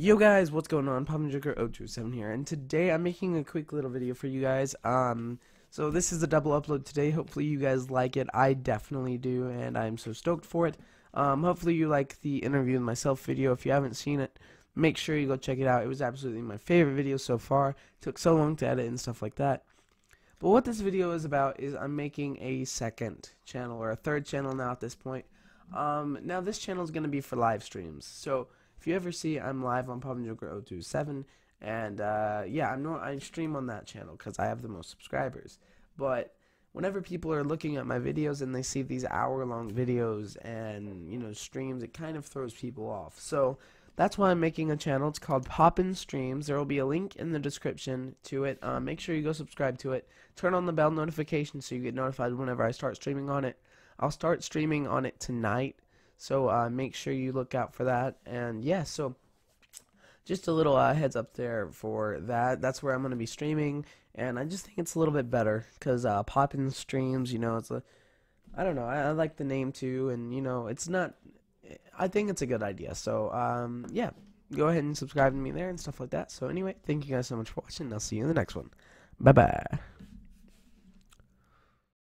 Yo guys, what's going on? Poppin Joker 027 here, and today I'm making a quick little video for you guys. Um, so this is a double upload today. Hopefully you guys like it. I definitely do, and I'm so stoked for it. Um, hopefully you like the interview with myself video. If you haven't seen it, make sure you go check it out. It was absolutely my favorite video so far. It took so long to edit and stuff like that. But what this video is about is I'm making a second channel or a third channel now at this point. Um, now this channel is going to be for live streams. So if you ever see I'm live on Poppin Joker 027 and uh, yeah, I'm not I stream on that channel because I have the most subscribers. But whenever people are looking at my videos and they see these hour long videos and you know streams, it kind of throws people off. So that's why I'm making a channel. It's called Poppin Streams. There will be a link in the description to it. Uh, make sure you go subscribe to it. Turn on the bell notification so you get notified whenever I start streaming on it. I'll start streaming on it tonight. So uh, make sure you look out for that. And yeah, so just a little uh, heads up there for that. That's where I'm going to be streaming. And I just think it's a little bit better because uh, Poppin Streams, you know, it's a. I don't know. I, I like the name too, and you know, it's not. I think it's a good idea. So um, yeah, go ahead and subscribe to me there and stuff like that. So anyway, thank you guys so much for watching. I'll see you in the next one. Bye bye.